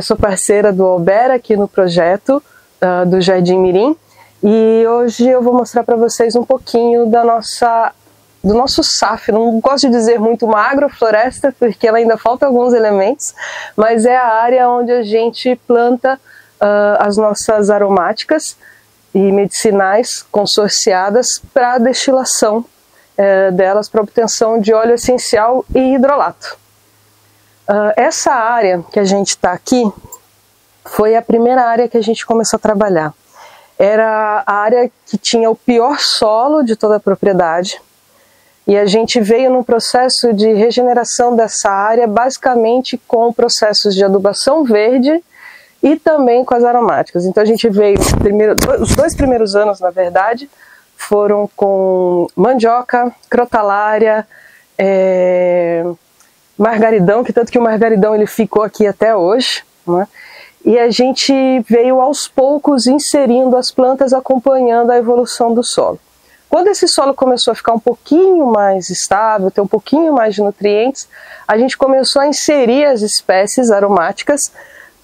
é, sou parceira do Albera aqui no projeto uh, do Jardim Mirim e hoje eu vou mostrar para vocês um pouquinho da nossa do nosso SAF, não gosto de dizer muito uma agrofloresta, porque ela ainda falta alguns elementos, mas é a área onde a gente planta uh, as nossas aromáticas e medicinais consorciadas para destilação uh, delas para obtenção de óleo essencial e hidrolato. Uh, essa área que a gente está aqui foi a primeira área que a gente começou a trabalhar. Era a área que tinha o pior solo de toda a propriedade, e a gente veio num processo de regeneração dessa área, basicamente com processos de adubação verde e também com as aromáticas. Então a gente veio, primeiro, os dois primeiros anos, na verdade, foram com mandioca, crotalária, é, margaridão, que tanto que o margaridão ele ficou aqui até hoje, né? e a gente veio aos poucos inserindo as plantas acompanhando a evolução do solo. Quando esse solo começou a ficar um pouquinho mais estável, ter um pouquinho mais de nutrientes, a gente começou a inserir as espécies aromáticas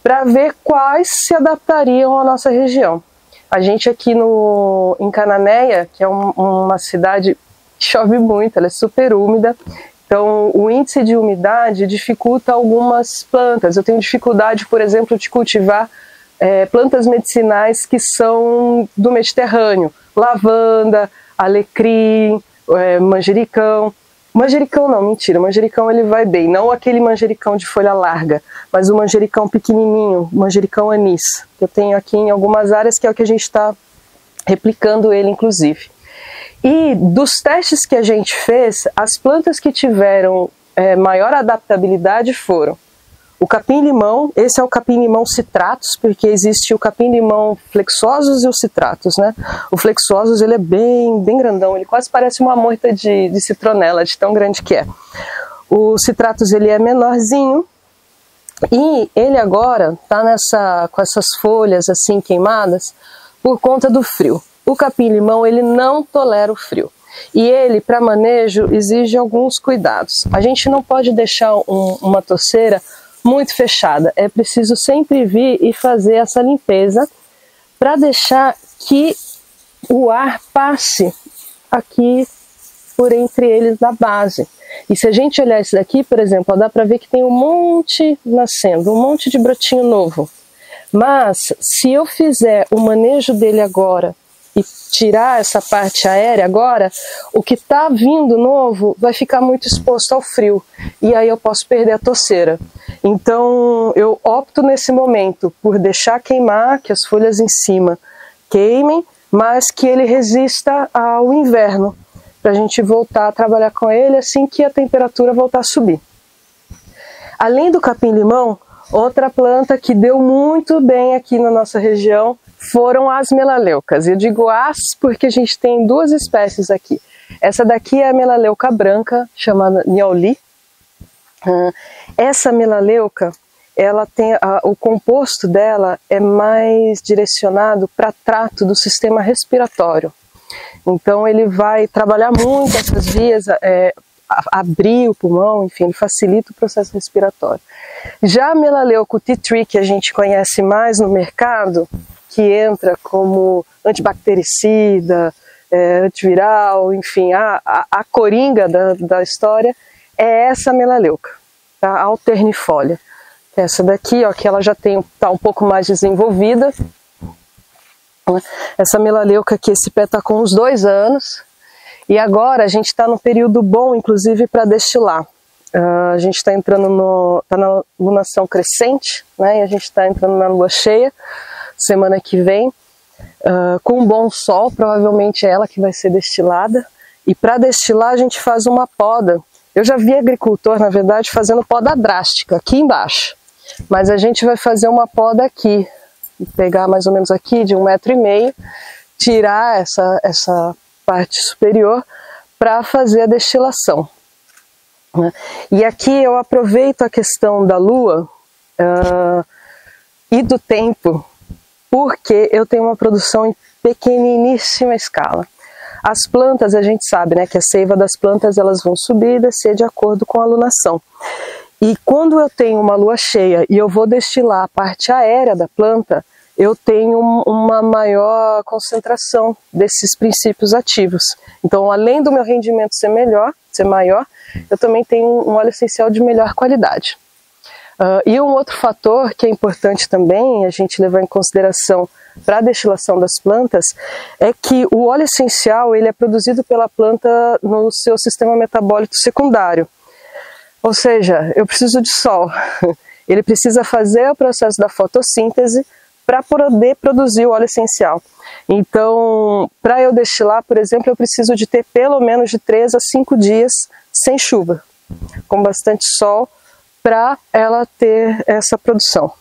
para ver quais se adaptariam à nossa região. A gente aqui no, em Cananéia, que é um, uma cidade que chove muito, ela é super úmida, então o índice de umidade dificulta algumas plantas. Eu tenho dificuldade, por exemplo, de cultivar é, plantas medicinais que são do Mediterrâneo, lavanda, alecrim, é, manjericão. Manjericão não, mentira, manjericão ele vai bem, não aquele manjericão de folha larga, mas o manjericão pequenininho, manjericão anis, que eu tenho aqui em algumas áreas, que é o que a gente está replicando ele, inclusive. E dos testes que a gente fez, as plantas que tiveram é, maior adaptabilidade foram o capim-limão, esse é o capim-limão citratus, porque existe o capim-limão flexosos e os citratus, né? O flexosos, ele é bem, bem grandão, ele quase parece uma moita de, de citronela, de tão grande que é. O citratus, ele é menorzinho, e ele agora tá nessa, com essas folhas assim queimadas por conta do frio. O capim-limão, ele não tolera o frio. E ele, para manejo, exige alguns cuidados. A gente não pode deixar um, uma toceira muito fechada. É preciso sempre vir e fazer essa limpeza para deixar que o ar passe aqui por entre eles da base. E se a gente olhar isso daqui, por exemplo, ó, dá para ver que tem um monte nascendo, um monte de brotinho novo. Mas se eu fizer o manejo dele agora e tirar essa parte aérea agora, o que está vindo novo vai ficar muito exposto ao frio e aí eu posso perder a toceira. Então eu opto nesse momento por deixar queimar, que as folhas em cima queimem, mas que ele resista ao inverno, para a gente voltar a trabalhar com ele assim que a temperatura voltar a subir. Além do capim-limão, outra planta que deu muito bem aqui na nossa região foram as melaleucas. Eu digo as porque a gente tem duas espécies aqui. Essa daqui é a melaleuca branca, chamada Niauli. Uh, essa melaleuca, ela tem a, o composto dela é mais direcionado para trato do sistema respiratório. Então ele vai trabalhar muito essas vias, é, abrir o pulmão, enfim, ele facilita o processo respiratório. Já a melaleuca tea tree, que a gente conhece mais no mercado, que entra como antibactericida, é, antiviral, enfim, a, a, a coringa da, da, história é essa melaleuca, tá? a alternifolia. Essa daqui, ó, que ela já tem tá um pouco mais desenvolvida. Essa melaleuca aqui, esse pé está com uns dois anos. E agora a gente está no período bom, inclusive, para destilar. Uh, a gente está entrando no, tá na lunação crescente, né? E a gente está entrando na lua cheia semana que vem, uh, com um bom sol, provavelmente é ela que vai ser destilada. E para destilar a gente faz uma poda. Eu já vi agricultor, na verdade, fazendo poda drástica aqui embaixo. Mas a gente vai fazer uma poda aqui, pegar mais ou menos aqui de um metro e meio, tirar essa, essa parte superior para fazer a destilação. Né? E aqui eu aproveito a questão da lua uh, e do tempo porque eu tenho uma produção em pequeniníssima escala. As plantas, a gente sabe né, que a seiva das plantas elas vão subir e descer de acordo com a alunação. E quando eu tenho uma lua cheia e eu vou destilar a parte aérea da planta, eu tenho uma maior concentração desses princípios ativos. Então, além do meu rendimento ser melhor, ser maior, eu também tenho um óleo essencial de melhor qualidade. Uh, e um outro fator que é importante também a gente levar em consideração para a destilação das plantas é que o óleo essencial ele é produzido pela planta no seu sistema metabólico secundário. Ou seja, eu preciso de sol. Ele precisa fazer o processo da fotossíntese para poder produzir o óleo essencial. Então, para eu destilar, por exemplo, eu preciso de ter pelo menos de 3 a 5 dias sem chuva, com bastante sol, para ela ter essa produção.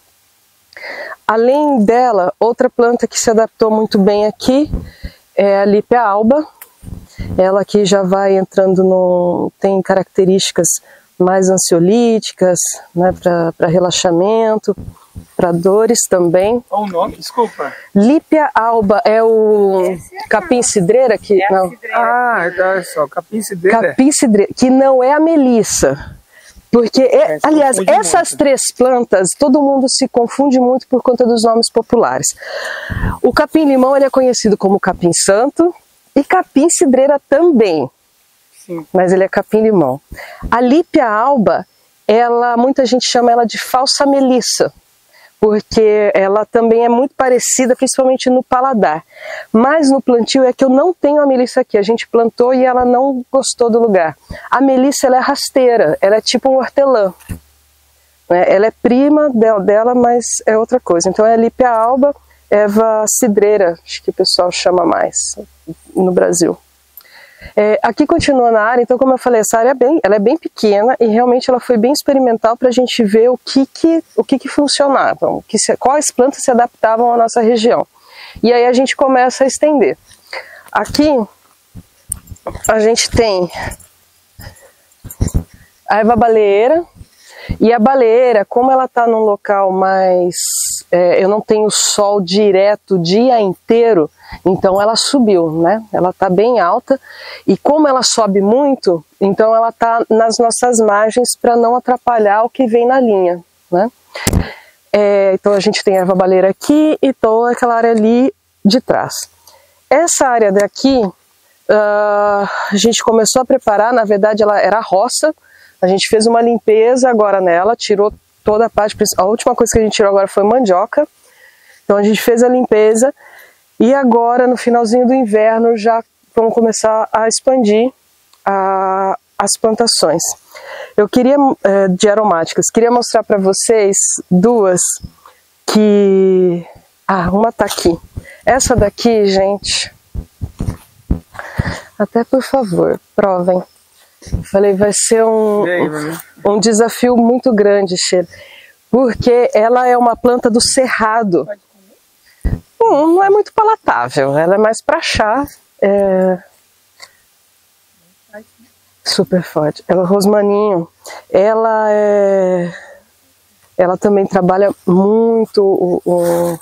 Além dela, outra planta que se adaptou muito bem aqui é a Lípia alba. Ela aqui já vai entrando no. tem características mais ansiolíticas, né, para relaxamento, para dores também. Qual o nome? Desculpa. Lípia alba é o é capim cidreira que é não. Cidreira. Ah, olha só, capim cidreira. Capim cidreira, que não é a melissa. Porque, é, aliás, essas muito. três plantas, todo mundo se confunde muito por conta dos nomes populares. O capim-limão ele é conhecido como capim-santo e capim-cidreira também. Sim. Mas ele é capim-limão. A lípia alba, ela, muita gente chama ela de falsa melissa porque ela também é muito parecida, principalmente no paladar. Mas no plantio é que eu não tenho a melissa aqui, a gente plantou e ela não gostou do lugar. A melissa ela é rasteira, ela é tipo um hortelã. Né? Ela é prima dela, mas é outra coisa. Então é Lípia alba, Eva cidreira, acho que o pessoal chama mais no Brasil. É, aqui continua na área, então como eu falei, essa área é bem, ela é bem pequena e realmente ela foi bem experimental para a gente ver o que que, o que, que funcionava, que se, quais plantas se adaptavam à nossa região. E aí a gente começa a estender. Aqui a gente tem a erva baleeira, e a baleeira, como ela está num local mais. É, eu não tenho sol direto o dia inteiro, então ela subiu, né? Ela está bem alta e como ela sobe muito, então ela está nas nossas margens para não atrapalhar o que vem na linha, né? É, então a gente tem erva baleira aqui e toda aquela área ali de trás. Essa área daqui, uh, a gente começou a preparar, na verdade ela era roça, a gente fez uma limpeza agora nela, tirou toda a parte, a última coisa que a gente tirou agora foi mandioca, então a gente fez a limpeza e agora, no finalzinho do inverno, já vamos começar a expandir a, as plantações. Eu queria, é, de aromáticas, queria mostrar para vocês duas que... Ah, uma tá aqui. Essa daqui, gente... Até por favor, provem. Falei, vai ser um, um desafio muito grande, Sheila, porque ela é uma planta do cerrado. Hum, não é muito palatável, ela é mais para chá. É... Super forte. Ela rosmaninho. Ela é. Ela também trabalha muito o, o,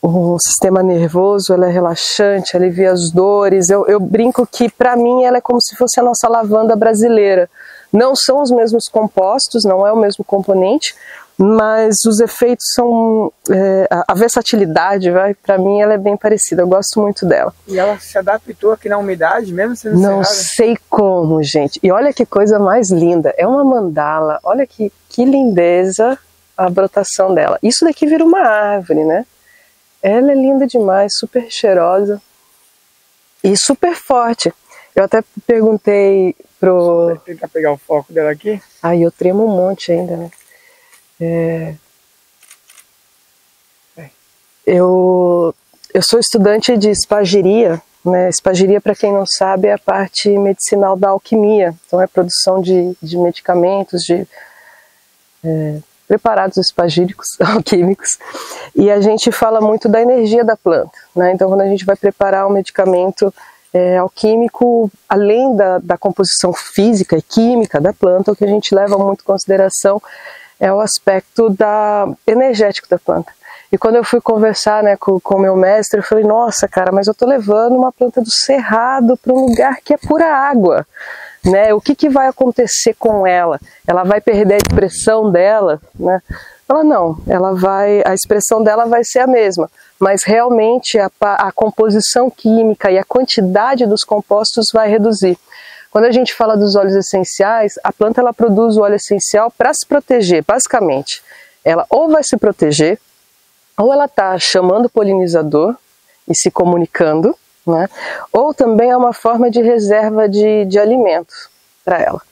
o sistema nervoso, ela é relaxante, alivia as dores. Eu, eu brinco que para mim ela é como se fosse a nossa lavanda brasileira. Não são os mesmos compostos, não é o mesmo componente, mas os efeitos são é, a versatilidade, vai para mim ela é bem parecida. Eu gosto muito dela. E ela se adaptou aqui na umidade, mesmo sendo Não cerrada? sei como, gente. E olha que coisa mais linda. É uma mandala. Olha que que lindeza a brotação dela. Isso daqui vira uma árvore, né? Ela é linda demais, super cheirosa e super forte. Eu até perguntei pro. Vou tentar pegar o foco dela aqui. Ai, eu tremo um monte ainda, né? É... Eu, eu sou estudante de espagiria, né? Espagiria, para quem não sabe, é a parte medicinal da alquimia. Então, é produção de, de medicamentos, de é, preparados espagíricos, alquímicos. E a gente fala muito da energia da planta. Né? Então, quando a gente vai preparar um medicamento é, alquímico, além da, da composição física e química da planta, o que a gente leva muito em consideração é o aspecto da, energético da planta. E quando eu fui conversar né, com o meu mestre, eu falei, nossa, cara, mas eu estou levando uma planta do cerrado para um lugar que é pura água. né? O que, que vai acontecer com ela? Ela vai perder a expressão dela, né? Ela não, ela vai, a expressão dela vai ser a mesma, mas realmente a, a composição química e a quantidade dos compostos vai reduzir. Quando a gente fala dos óleos essenciais, a planta ela produz o óleo essencial para se proteger, basicamente. Ela ou vai se proteger, ou ela está chamando o polinizador e se comunicando, né? ou também é uma forma de reserva de, de alimentos para ela.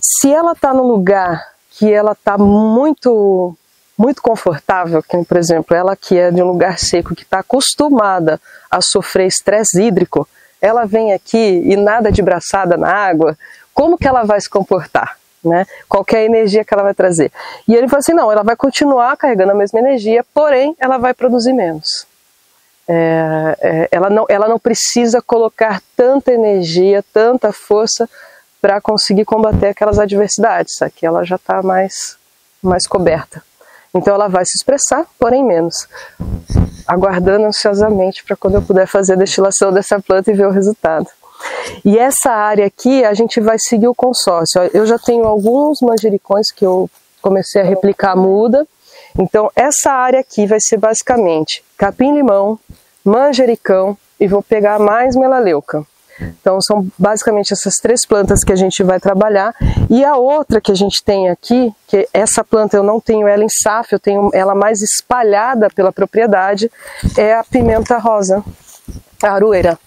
Se ela está num lugar que ela está muito muito confortável, como por exemplo ela que é de um lugar seco, que está acostumada a sofrer estresse hídrico, ela vem aqui e nada de braçada na água, como que ela vai se comportar? Né? Qual é a energia que ela vai trazer? E ele falou assim, não, ela vai continuar carregando a mesma energia, porém ela vai produzir menos. É, é, ela, não, ela não precisa colocar tanta energia, tanta força para conseguir combater aquelas adversidades. Aqui ela já está mais, mais coberta. Então ela vai se expressar, porém menos. Aguardando ansiosamente para quando eu puder fazer a destilação dessa planta e ver o resultado. E essa área aqui a gente vai seguir o consórcio. Eu já tenho alguns manjericões que eu comecei a replicar muda. Então essa área aqui vai ser basicamente capim-limão, manjericão e vou pegar mais melaleuca. Então são basicamente essas três plantas que a gente vai trabalhar. E a outra que a gente tem aqui, que essa planta eu não tenho ela em safra, eu tenho ela mais espalhada pela propriedade, é a pimenta rosa, a aroeira.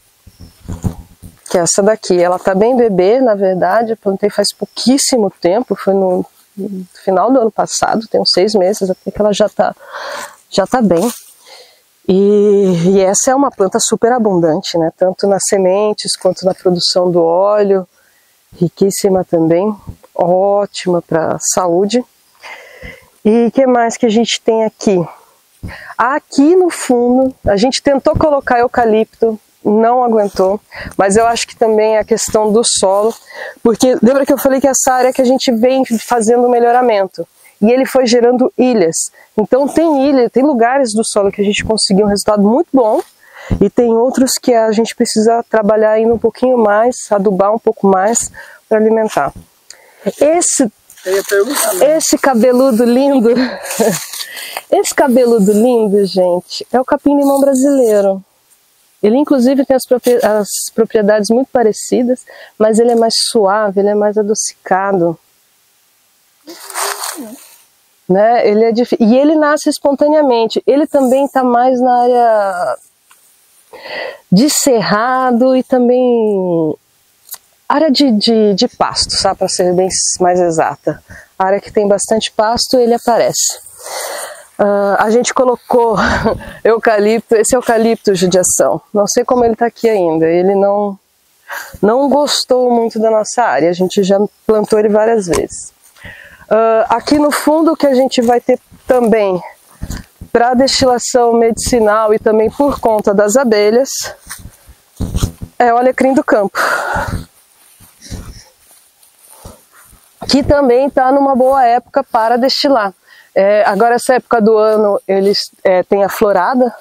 Que é essa daqui. Ela tá bem bebê, na verdade, eu plantei faz pouquíssimo tempo, foi no final do ano passado, tem uns seis meses, até que ela já tá, já tá bem. E, e, essa é uma planta super abundante, né? tanto nas sementes quanto na produção do óleo, riquíssima também, ótima para a saúde. E o que mais que a gente tem aqui? Aqui no fundo, a gente tentou colocar eucalipto, não aguentou, mas eu acho que também é a questão do solo, porque lembra que eu falei que essa área que a gente vem fazendo melhoramento e ele foi gerando ilhas. Então tem ilha, tem lugares do solo que a gente conseguiu um resultado muito bom e tem outros que a gente precisa trabalhar ainda um pouquinho mais, adubar um pouco mais para alimentar. Esse esse cabeludo lindo, esse cabeludo lindo, gente, é o capim-limão brasileiro. Ele inclusive tem as propriedades muito parecidas, mas ele é mais suave, ele é mais adocicado né? Ele é. E ele nasce espontaneamente. Ele também está mais na área de cerrado e também área de, de, de pasto, sabe? Para ser bem mais exata. A área que tem bastante pasto, ele aparece. Uh, a gente colocou eucalipto, esse eucalipto judiação. Não sei como ele está aqui ainda. Ele não, não gostou muito da nossa área. A gente já plantou ele várias vezes. Uh, aqui no fundo que a gente vai ter também para destilação medicinal e também por conta das abelhas é o alecrim do campo. Que também está numa boa época para destilar. É, agora essa época do ano eles é, têm a florada.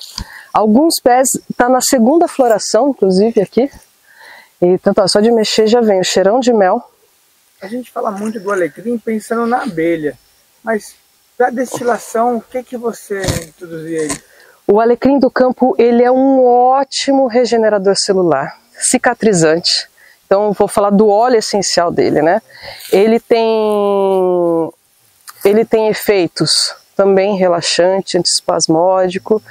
Alguns pés está na segunda floração, inclusive aqui. E tanto ó, só de mexer já vem o cheirão de mel. A gente fala muito do alecrim pensando na abelha, mas para destilação, o que que você introduzia aí? O alecrim do campo, ele é um ótimo regenerador celular, cicatrizante. Então, vou falar do óleo essencial dele, né? Ele tem, ele tem efeitos também relaxante, antispasmódico.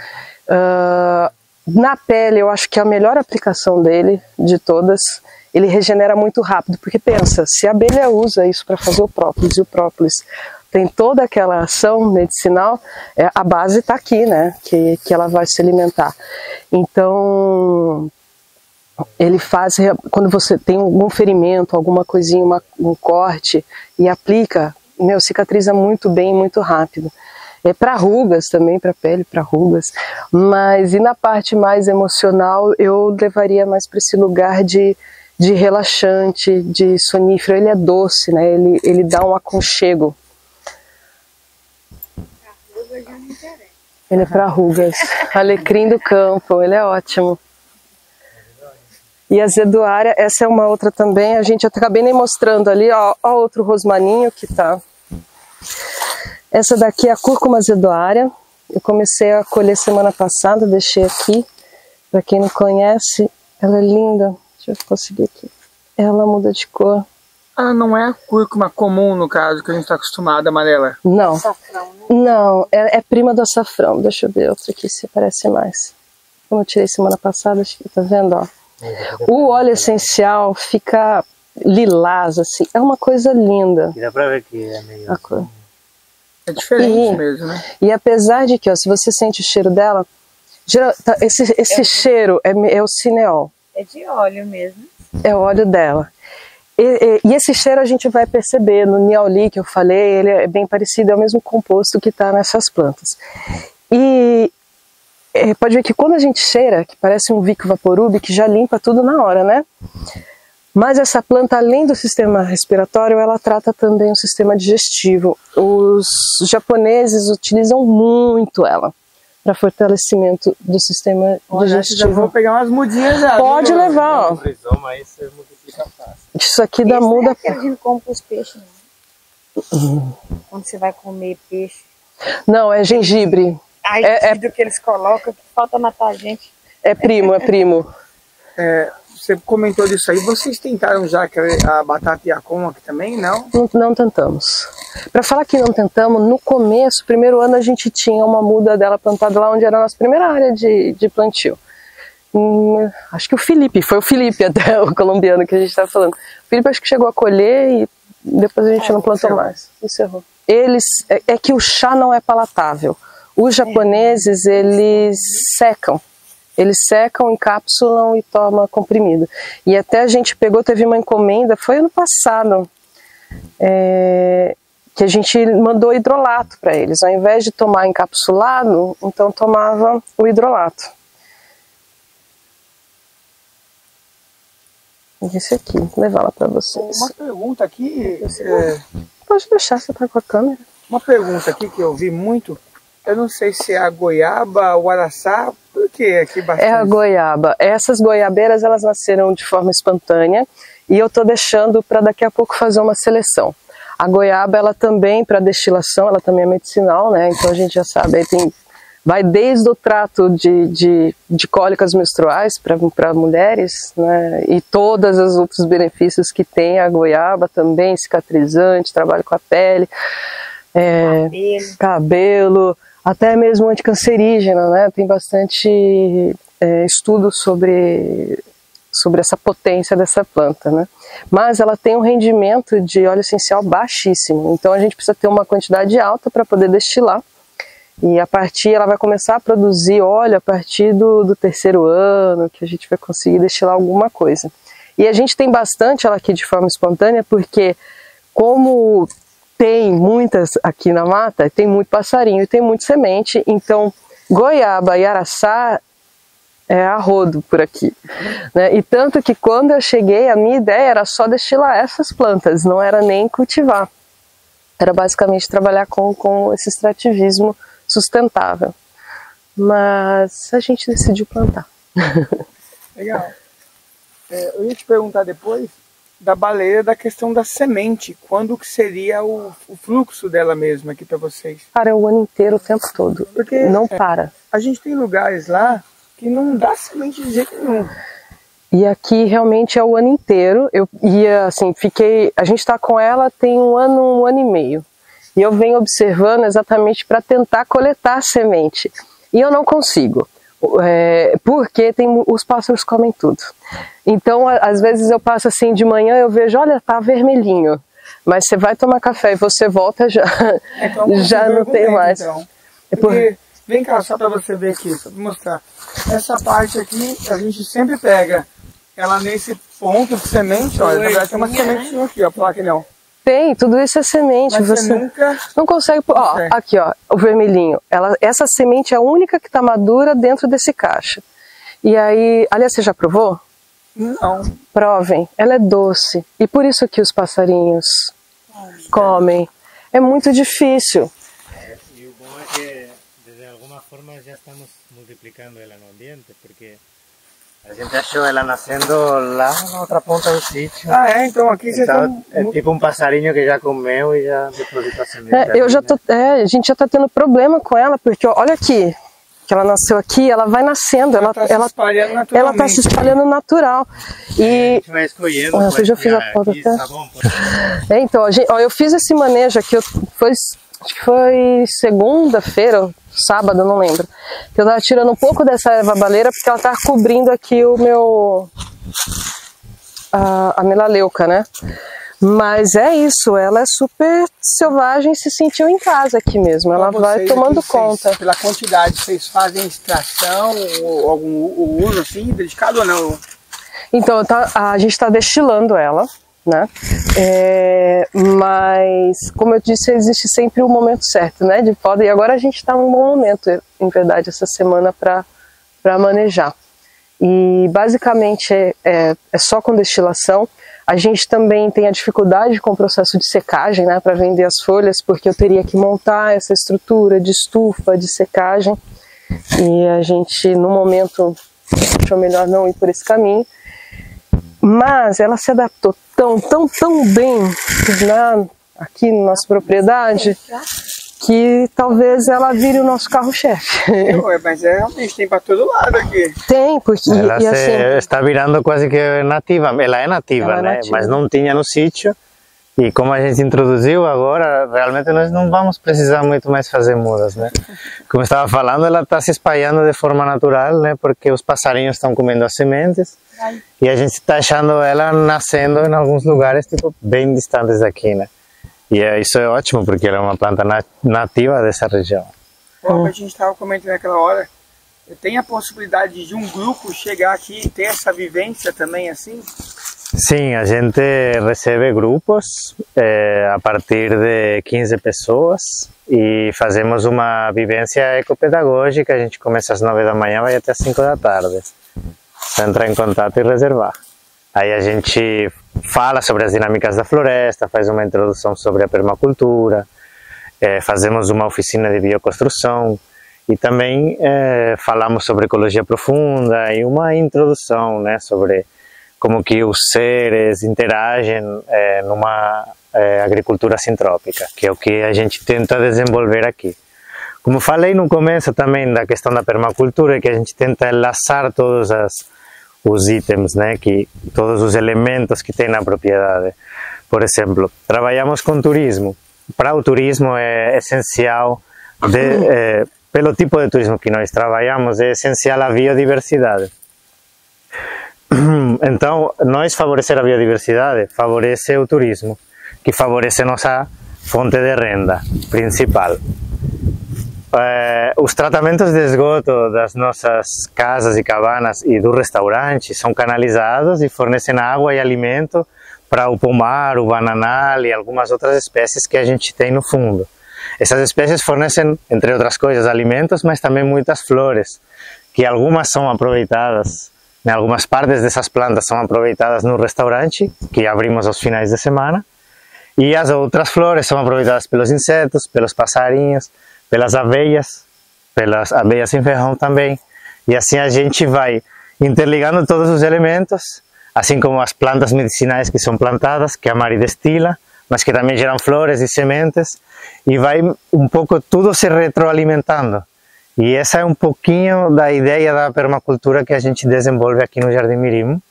Uh, na pele, eu acho que é a melhor aplicação dele de todas ele regenera muito rápido, porque pensa, se a abelha usa isso para fazer o própolis e o própolis tem toda aquela ação medicinal, é, a base está aqui, né, que, que ela vai se alimentar. Então, ele faz, quando você tem algum ferimento, alguma coisinha, uma, um corte, e aplica, meu, cicatriza muito bem, muito rápido. É para rugas também, para pele, para rugas. Mas e na parte mais emocional, eu levaria mais para esse lugar de de relaxante, de sonífero, ele é doce, né? Ele, ele dá um aconchego. Ele é para rugas. Alecrim do campo, ele é ótimo. E a zeduária, essa é uma outra também, a gente acabei nem mostrando ali, ó, ó outro rosmaninho que tá. Essa daqui é a cúrcuma zeduária, eu comecei a colher semana passada, deixei aqui. Para quem não conhece, ela é linda. Deixa eu conseguir aqui. Ela muda de cor. Ah, não é a cúrcuma comum, no caso, que a gente está acostumado, amarela? Não. Açafrão, né? Não, é, é, prima do açafrão. Deixa eu ver outra aqui se parece mais. Como eu tirei semana passada, acho que tá vendo, ó. O óleo essencial fica lilás, assim. É uma coisa linda. E dá pra ver que é meio... A cor. É diferente e, mesmo, né? E apesar de que, ó, se você sente o cheiro dela, tá, esse, esse é cheiro é, é o cineol. É de óleo mesmo. É o óleo dela. E, e, e, esse cheiro a gente vai perceber no Niauli que eu falei, ele é bem parecido, é o mesmo composto que está nessas plantas. E é, pode ver que quando a gente cheira, que parece um Vico Vaporub, que já limpa tudo na hora, né? Mas essa planta, além do sistema respiratório, ela trata também o sistema digestivo. Os japoneses utilizam muito ela para fortalecimento do sistema Olha, digestivo. Já vou pegar umas mudinhas já. Pode levar, ó. Isso aqui dá muda. Não é aquele que compra os peixes, não. Quando você vai comer peixe. Não, é gengibre. Ai, é, é... do que eles colocam, que falta matar a gente. É primo, é primo. É, você comentou disso aí. Vocês tentaram já a batata e a aqui também, não? Não, não tentamos. Para falar que não tentamos, no começo, primeiro ano, a gente tinha uma muda dela plantada lá onde era a nossa primeira área de, de plantio. Hum, acho que o Felipe, foi o Felipe até, o colombiano que a gente estava falando. O Felipe acho que chegou a colher e depois a gente é, não plantou encerrou. mais. Encerrou. Eles, é, é, que o chá não é palatável. Os japoneses, eles secam. Eles secam, encapsulam e tomam comprimido. E até a gente pegou, teve uma encomenda, foi ano passado, é, que a gente mandou hidrolato para eles. Ao invés de tomar encapsulado, então tomava o hidrolato. Esse aqui, levar lá para vocês. Uma pergunta aqui. É... Pode deixar, você tá com a câmera. Uma pergunta aqui que eu vi muito. Eu não sei se é a goiaba, o araçá, que aqui bastante? É a goiaba. Essas goiabeiras, elas nasceram de forma espontânea e eu tô deixando para daqui a pouco fazer uma seleção. A goiaba, ela também, para destilação, ela também é medicinal, né? Então a gente já sabe, aí tem vai desde o trato de, de, de cólicas menstruais para mulheres, né, e todos os outros benefícios que tem a goiaba também, cicatrizante, trabalho com a pele, é, cabelo. cabelo. Até mesmo anticancerígena, né, tem bastante é, estudo sobre, sobre essa potência dessa planta, né. Mas ela tem um rendimento de óleo essencial baixíssimo, então a gente precisa ter uma quantidade alta para poder destilar, e a partir, ela vai começar a produzir óleo a partir do, do terceiro ano, que a gente vai conseguir destilar alguma coisa. E a gente tem bastante ela aqui de forma espontânea, porque como tem muitas aqui na mata, tem muito passarinho e tem muito semente, então goiaba e araçá é a rodo por aqui. Né? E tanto que quando eu cheguei, a minha ideia era só destilar essas plantas, não era nem cultivar. Era basicamente trabalhar com, com esse extrativismo sustentável. Mas a gente decidiu plantar. Legal. É, eu ia te perguntar depois da baleia da questão da semente. Quando que seria o, o fluxo dela mesma aqui para vocês? Para o ano inteiro, o tempo todo. Porque não é, para. A gente tem lugares lá que não dá semente de jeito nenhum. E aqui realmente é o ano inteiro. Eu ia assim, fiquei. A gente está com ela tem um ano, um ano e meio. E eu venho observando exatamente para tentar coletar semente. E eu não consigo. É, porque tem, os pássaros comem tudo. Então, às vezes eu passo assim de manhã, eu vejo, olha, tá vermelhinho. Mas você vai tomar café e você volta já, então, já não tem mais. Então. É porque, vem cá, só para você ver aqui, só para mostrar. Essa parte aqui, a gente sempre pega ela nesse ponto de semente, olha, na verdade tem uma semente aqui, ó, placa não. Tem, tudo isso é semente. Mas você, nunca... não consegue. Ó, aqui, ó, o vermelhinho. Ela, essa semente é a única que está madura dentro desse caixa. E aí, aliás, você já provou? Não. Provem. Ela é doce. E por isso que os passarinhos comem. É muito difícil. E o bom é que, de alguma forma, já estamos multiplicando ela no ambiente, porque A gente achou ela nascendo lá na outra ponta do sítio. Ah, é? Então aqui vocês Então, estão... é tipo um passarinho que já comeu e já depositou a semente. É, eu ali, já né? tô, é, a gente já tá tendo problema com ela, porque ó, olha aqui, que ela nasceu aqui, ela vai nascendo, ela, tá se ela, espalhando ela naturalmente. tá se espalhando natural. A E gente vai escolhendo. Ah, eu já fiz a tirar foto aqui, até. tá bom? É, então, a gente- ó, eu fiz esse manejo aqui, eu- foi, acho que foi segunda-feira, ou sábado, não lembro. Que eu tava tirando um pouco dessa erva baleira porque ela tava cobrindo aqui o meu. a, a melaleuca, né? Mas é isso, ela é super selvagem e se sentiu em casa aqui mesmo. Ela vai tomando vocês, conta. Pela quantidade, vocês fazem extração ou algum uso assim, dedicado ou não? Então, tá- a gente está destilando ela, né? É, mas, como eu disse, existe sempre o momento certo, né? De poda. E agora a gente está num bom momento, em verdade, essa semana para manejar. E basicamente é, é, é só com destilação. A gente também tem a dificuldade com o processo de secagem, né? Para vender as folhas, porque eu teria que montar essa estrutura de estufa, de secagem. E a gente, no momento, achou melhor não ir por esse caminho. Mas ela se adaptou tão, tão, tão bem na, aqui na nossa propriedade que talvez ela vire o nosso carro-chefe. Mas é realmente tem para todo lado aqui. Tem, porque Ela e se assim, está virando quase que nativa. Ela é nativa, Ela é né? nativa. Mas não tinha no sítio. E como a gente introduziu agora, realmente nós não vamos precisar muito mais fazer mudas, né? Como eu estava falando, ela está se espalhando de forma natural, né? Porque os passarinhos estão comendo as sementes e a gente está achando ela nascendo em alguns lugares, tipo, bem distantes daqui, né? E é, isso é ótimo, porque ela é uma planta na- nativa dessa região. Como a gente estava comentando naquela hora, tem a possibilidade de um grupo chegar aqui e ter essa vivência também assim? Sim, a gente recebe grupos eh, a partir de 15 pessoas e fazemos uma vivência ecopedagógica. A gente começa às 9 da manhã, vai até às 5 da tarde. Só entrar em contato e reservar. Aí a gente fala sobre as dinâmicas da floresta, faz uma introdução sobre a permacultura, eh, fazemos uma oficina de bioconstrução e também eh, falamos sobre ecologia profunda e uma introdução né, sobre como que os seres interagem eh, numa eh, agricultura sintrópica, que é o que a gente tenta desenvolver aqui. Como falei no começo também da questão da permacultura, é que a gente tenta enlaçar todos as, os itens, né, que todos os elementos que tem na propriedade. Por exemplo, trabalhamos com turismo. Para o turismo é essencial, de, eh, pelo tipo de turismo que nós trabalhamos, é essencial a biodiversidade. Então, nós favorecer a biodiversidade favorece o turismo, que favorece nossa fonte de renda principal. Eh, os tratamentos de esgoto das nossas casas e cabanas e do restaurante são canalizados e fornecem água e alimento para o pomar, o bananal e algumas outras espécies que a gente tem no fundo. Essas espécies fornecem, entre outras coisas, alimentos, mas também muitas flores, que algumas são aproveitadas, né, algumas partes dessas plantas são aproveitadas no restaurante, que abrimos aos finais de semana, e as outras flores são aproveitadas pelos insetos, pelos passarinhos, pelas abelhas, pelas abelhas sem ferrão também. E assim a gente vai interligando todos os elementos, assim como as plantas medicinais que são plantadas, que a Mari destila, mas que também geram flores e sementes, e vai um pouco tudo se retroalimentando. E essa é um pouquinho da ideia da permacultura que a gente desenvolve aqui no Jardim Mirim,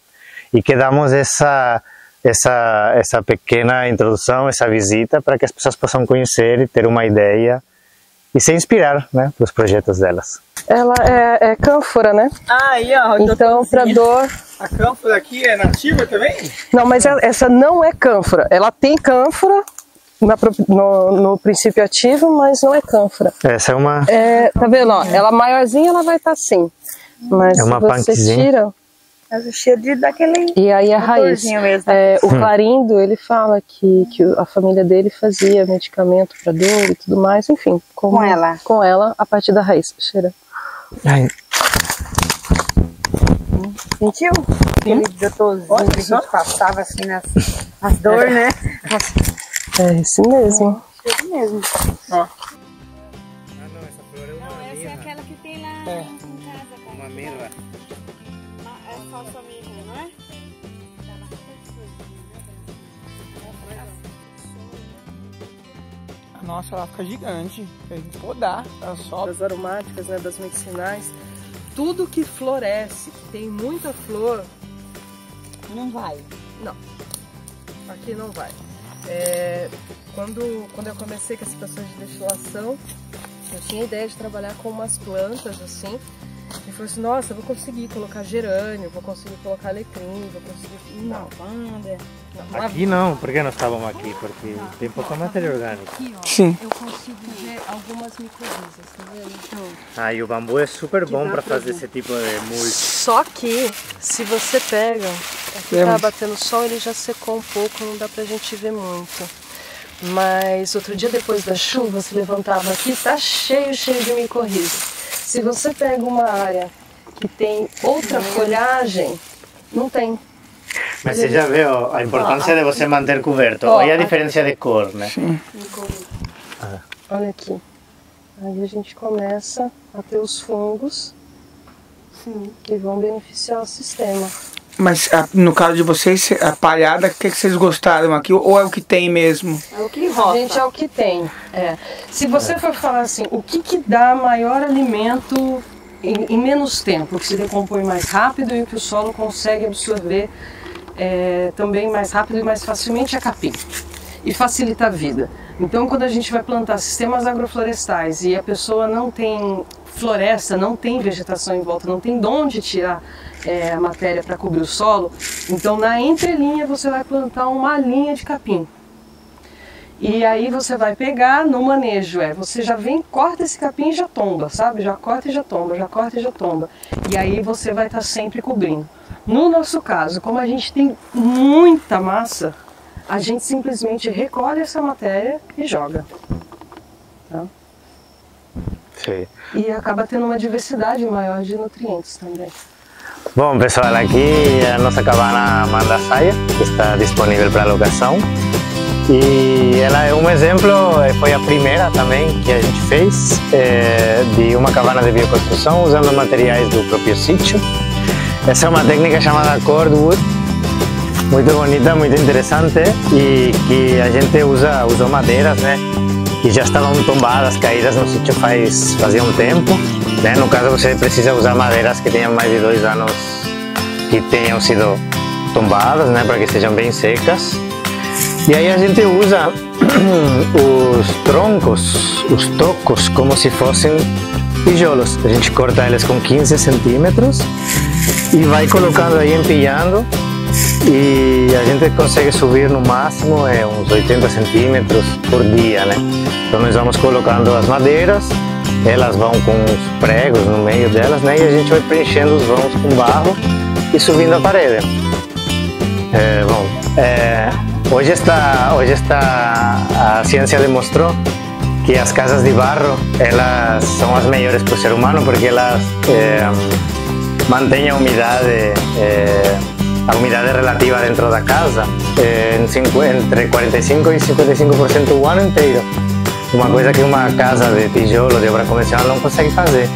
e que damos essa essa essa pequena introdução, essa visita para que as pessoas possam conhecer e ter uma ideia e se inspirar, né, para os projetos delas. ela é, é cânfora, né? Ah, aí, ó. Então, para dor. A cânfora aqui é nativa também? Não, mas ela- essa não é cânfora. Ela tem cânfora na no, no princípio ativo, mas não é cânfora. Essa é uma É, tá vendo? Ó, ela maiorzinha, ela vai estar assim. Mas É uma se você tira. Mas o cheiro de, daquele E aí a raiz. mesmo. É, o Clarindo, ele fala que, que a família dele fazia medicamento para dor e tudo mais, enfim. Com, Com ela. Com ela, a partir da raiz. Cheira. Ai, Sentiu? Aquele doutorzinho Olha que a gente passava assim nas, nas dores, né? É esse mesmo. É isso mesmo. Ó. Ah, não, essa flor é uma Não, essa é aquela que tem lá é. em casa, cara. Uma mirra. Ah, é falsa mirra, não é? Nossa, ela fica gigante. Tem que podar. Ela sobe. Das aromáticas, né? Das medicinais. Tudo que floresce, que tem muita flor. Não vai. Não. Aqui não vai. É, quando, quando eu comecei com esse processo de destilação, eu tinha a ideia de trabalhar com umas plantas assim. E falei assim, nossa, eu vou conseguir colocar gerânio, vou conseguir colocar alecrim, vou conseguir. Não, Lavanda. não. Aqui não, por que não estávamos aqui? Porque tem pouca matéria orgânica. Aqui, ó, Sim. eu consigo ver algumas micorrizas, tá vendo? Então, Ah, e o bambu é super bom para pra fazer esse tipo de mulch. Só que, se você pega, tá Temos. batendo sol, ele já secou um pouco, não dá pra gente ver muito. Mas outro dia depois da chuva, se levantava aqui, tá cheio, cheio de micorriza. Se você pega uma área que tem outra folhagem, não tem. Mas você já viu a importância de você manter coberto. Ó, Olha a aqui. diferença de cor, né? Olha aqui. Aí a gente começa a ter os fungos que vão beneficiar o sistema. Mas ah, no caso de vocês, a palhada, o que, que vocês gostaram aqui? Ou é o que tem mesmo? É o que rota. Gente, é o que tem. É. Se você for falar assim, o que, que dá maior alimento em, em menos tempo, o que se decompõe mais rápido e o que o solo consegue absorver é, também mais rápido e mais facilmente é capim. E facilita a vida. Então, quando a gente vai plantar sistemas agroflorestais e a pessoa não tem floresta, não tem vegetação em volta, não tem de onde tirar é, a matéria para cobrir o solo, então na entrelinha você vai plantar uma linha de capim. E aí você vai pegar no manejo, é, você já vem, corta esse capim e já tomba, sabe? Já corta e já tomba, já corta e já tomba. E aí você vai estar sempre cobrindo. No nosso caso, como a gente tem muita massa, a gente simplesmente recolhe essa matéria e joga. Tá? Sim. E acaba tendo uma diversidade maior de nutrientes também. Bom, pessoal, aqui é a nossa cabana Manda Saia, que está disponível para locação. E ela é um exemplo, eh, foi a primeira também que a gente fez, eh, de uma cabana de bioconstrução usando materiais do próprio sítio. Essa é uma técnica chamada cordwood, muito bonita, muito interessante e que a gente usa, usou madeiras, né? Que já estavam tombadas, caídas no sítio faz, fazia um tempo. Né? No caso, você precisa usar madeiras que tenham mais de dois anos que tenham sido tombadas, né? Para que sejam bem secas. E aí a gente usa os troncos, os tocos, como se fossem tijolos. A gente corta eles com 15 centímetros e vai colocando aí, empilhando. E a gente consegue subir no máximo é, uns 80 centímetros por dia, né? Então nós vamos colocando as madeiras, elas vão com os pregos no meio delas, né? E a gente vai preenchendo os vãos com barro e subindo a parede. É, bom, é, hoje está, hoje está a ciência demonstrou que as casas de barro elas são as melhores para o ser humano porque elas é, mantêm a umidade a umidade relativa dentro da casa. É, cinco- entre 45 e 55% o ano inteiro uma coisa que uma casa de tijolo de obra convencional não consegue fazer